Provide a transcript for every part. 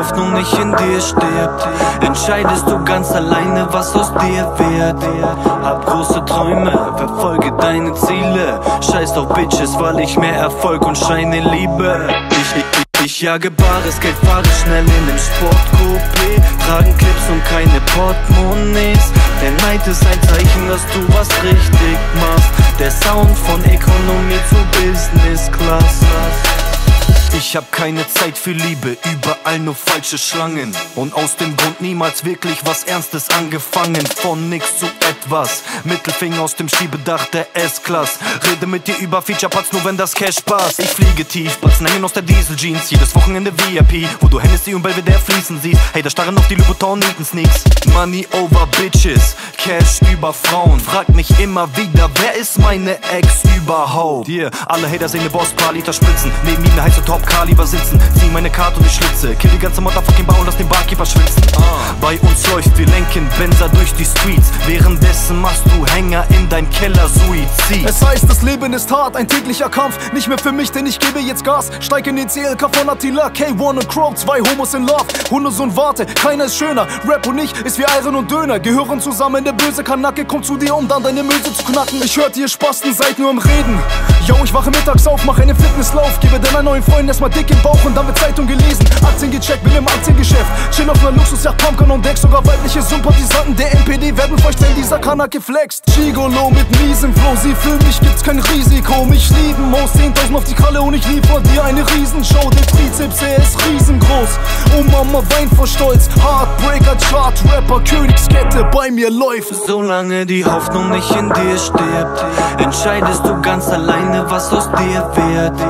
Hoffnung nicht in dir stirbt Entscheidest du ganz alleine, was aus dir wird. Hab große Träume, verfolge deine Ziele. Scheiß auf Bitches, weil ich mehr Erfolg und Scheine liebe. Ich, ich, ich jage bares Geld, fahre schnell in dem Sportcoupé Tragen Clips und keine Portemonnaies. Der Neid ist ein Zeichen, dass du was richtig machst. Der Sound von Ökonomie zu Business Class ich hab keine Zeit für Liebe, überall nur falsche Schlangen. Und aus dem Grund niemals wirklich was Ernstes angefangen. Von nix zu etwas. Mittelfinger aus dem Schiebedach der S-Class. Rede mit dir über Feature-Parts, nur wenn das Cash passt. Ich fliege tief, Batzen hängen aus der Diesel-Jeans. Jedes Wochenende VIP, wo du Hennessy und Belvedere fließen siehst. Hey, da starren auf die Louboutin Newton Sneaks. Money over Bitches, Cash über Frauen. Frag mich immer wieder, wer ist meine Ex überhaupt? Hier, yeah, alle Hater sehen ne Boss, paar Liter spritzen. Neben ihm ne heiße Top Kaliber sitzen. Zieh meine Karte und ich schlitze. Kill die ganze Motherfucking Bar und lass den Barkeeper schwitzen. Ah. Bei uns läuft, wir lenken Benzer durch die Streets. Währenddessen machst du Hänger in dein Keller Suizid. Es heißt, das Leben ist hart, ein täglicher Kampf. Nicht mehr für mich, denn ich gebe jetzt Gas. Steig in den CLK von Attila, K1 und Crow, zwei Homos in Love. und warte, keiner ist schöner. Rap und ich ist wie Iron und Döner. Gehören zusammen, der böse Kanacke kommt zu dir, um dann deine Möse zu knacken. Ich hört ihr Spasten, seid nur am Reden. Yo, ich wache mittags auf, mach einen Fitnesslauf. Gebe deiner neuen Freundin erstmal dick im Bauch und dann wird Zeitung gelesen. Aktien gecheckt, bin im Aktiengeschäft. Chill auf ner Luxusjacht, Pumpkin und Deck. Sogar weibliche Sympathisanten der NPD werden feucht, wenn dieser Kanake flext. Gigolo mit miesem Flow, sie für mich gibt's kein Risiko. Mich lieben muss 10.000 auf die Kralle und ich liefer dir eine Riesenshow. Der Trizeps, er ist riesengroß. Oh Mama weint vor Stolz. Heartbreaker, Chart, Rapper, Königskette bei mir läuft. Solange die Hoffnung nicht in dir stirbt, entscheidest du ganz alleine, was aus dir wird.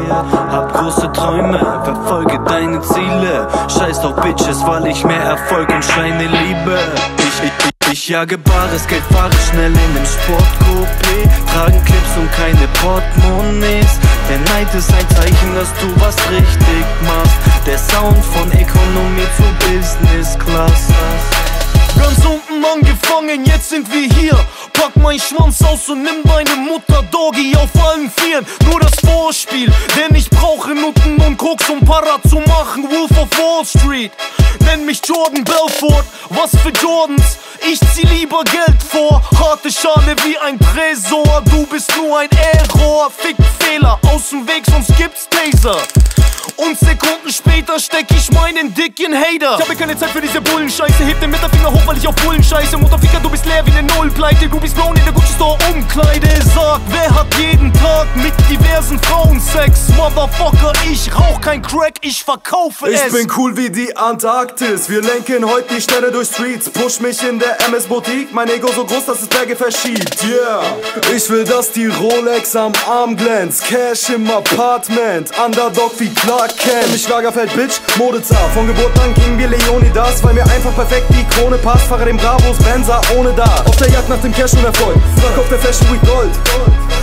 Hab große Träume, verfolge deine Ziele. Scheiß auf Bitches, weil ich mehr Erfolg und Scheine liebe. Ich, ich, ich jage bares Geld, fahre schnell in dem Sportcoupé Tragen Clips und keine Portemonnaies. Der Neid ist ein Zeichen, dass du was richtig machst. Der Sound von Ökonomie zu Business Class. Ganz unten angefangen, jetzt sind wir hier Pack mein Schwanz aus und nimm deine Mutter Doggy auf allen Vieren. Nur das Vorspiel, denn ich brauche Nutten und Koks um Para zu machen. Wolf of Wall Street Nenn mich Jordan Belfort, was für Jordans? Ich zieh lieber Geld vor, harte Schale wie ein Tresor. Du bist nur ein Error, Fick Fehler, aus dem Weg, sonst gibt's Taser. Und Sekunden später steck ich meinen dicken Hater. Ich habe keine Zeit für diese Bullenscheiße. Heb den Mittelfinger hoch, weil ich auf Bullen scheiße. Mutterficker, du bist leer wie ne Nullpleite. Du bist brown in der Gucci Store Umkleide. Sag, wer hat jeden Tag mit diversen Frauen Sex? Motherfucker, ich rauch kein Crack, ich verkaufe ich es. Ich bin cool wie die Antarktis. Wir lenken heute die Städte durch Streets. Push mich in der MS Boutique. Mein Ego so groß, dass es Berge verschiebt. Yeah. Ich will, dass die Rolex am Arm glänzt. Cash im Apartment. Underdog wie Clark Kent. Ich Lagerfeld, Bitch, Modezar. Von Geburt an gingen wir Leonidas, weil mir einfach perfekt die Krone passt. Fahre dem Bravos Benzer ohne da. Auf der Jagd nach dem Cash und Erfolg. Frag auf der Fashion Week Gold.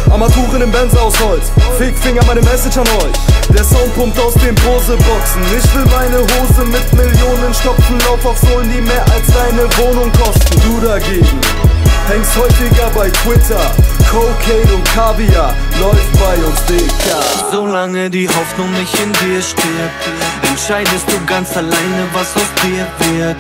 Armaturen im Benz aus Holz. Fickfinger, meine Message an euch. Der Sound pumpt aus den Poseboxen. Ich will meine Hose mit Millionen stopfen. Lauf auf Sohlen, die mehr als deine Wohnung kosten. Du dagegen hängst häufiger bei Twitter. Cocaine und Kaviar läuft bei uns dicker. Solange die Hoffnung nicht in dir stirbt, entscheidest du ganz alleine, was aus dir wird.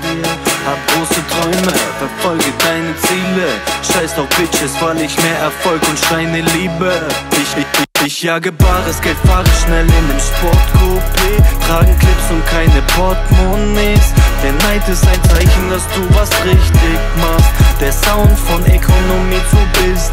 Hab große Träume, verfolge deine Ziele. Scheiß auf Bitches, weil ich mehr Erfolg und Scheine liebe. Ich, ich, ich jage bares Geld, fahre schnell in dem Sportcoupé. Tragen Clips und keine Portemonnaies. Der Neid ist ein Zeichen, dass du was richtig machst. Der Sound von Ökonomie zu Business.